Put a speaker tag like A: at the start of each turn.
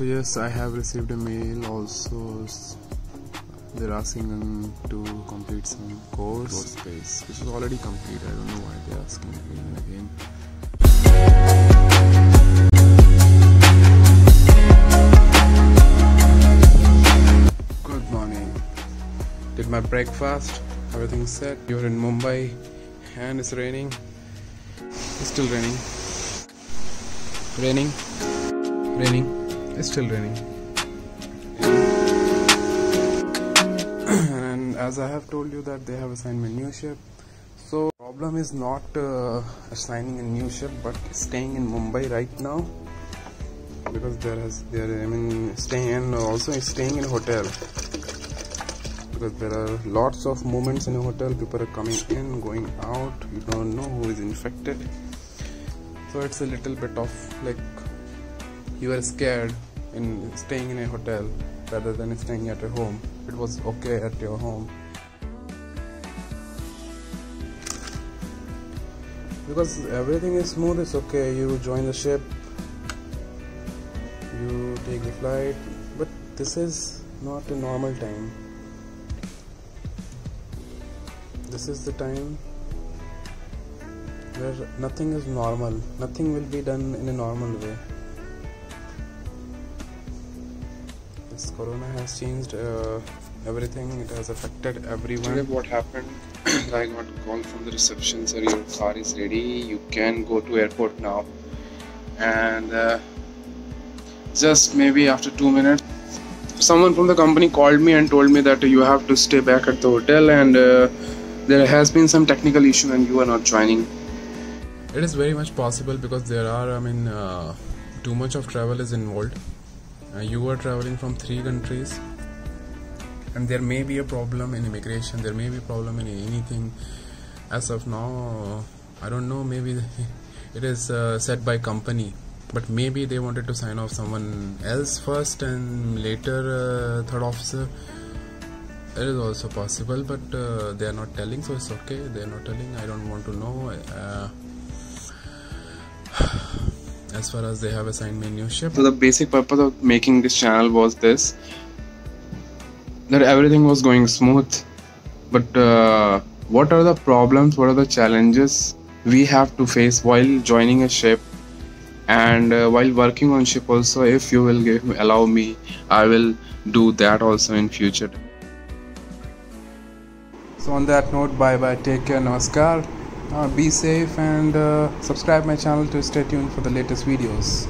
A: So yes i have received a mail also. They're asking them to complete some course. Space. Which is already complete. I don't know why they're asking again and again. Good morning. Did my breakfast? Everything's set? You're in mumbai. And it's raining. It's still raining. Raining? Raining it's still raining. And as i have told you that they have assigned me a new ship. So problem is not uh, assigning a new ship but staying in mumbai right now. Because there has there i mean staying and also staying in hotel. Because there are lots of movements in a hotel. People are coming in going out. You don't know who is infected. So it's a little bit of like you are scared in staying in a hotel rather than staying at a home. It was okay at your home. Because everything is smooth it's okay. You join the ship you take the flight. But this is not a normal time. This is the time where nothing is normal. Nothing will be done in a normal way this corona has changed uh, everything it has affected everyone
B: Today what happened, I got a call from the reception, sir, your car is ready, you can go to airport now. And uh, just maybe after two minutes, someone from the company called me and told me that you have to stay back at the hotel and uh, there has been some technical issue and you are not joining.
A: It is very much possible because there are, I mean, uh, too much of travel is involved. Uh, you are traveling from three countries, and there may be a problem in immigration. There may be problem in anything. As of now, I don't know. Maybe it is uh, set by company, but maybe they wanted to sign off someone else first, and later uh, third officer. It is also possible, but uh, they are not telling, so it's okay. They are not telling. I don't want to know. As far as they have assigned me a new ship.
B: So the basic purpose of making this channel was this, that everything was going smooth. But uh, what are the problems, what are the challenges we have to face while joining a ship? And uh, while working on ship also if you will give allow me i will do that also in future.
A: So on that note bye bye take care. Namaskar be safe and uh, subscribe my channel to stay tuned for the latest videos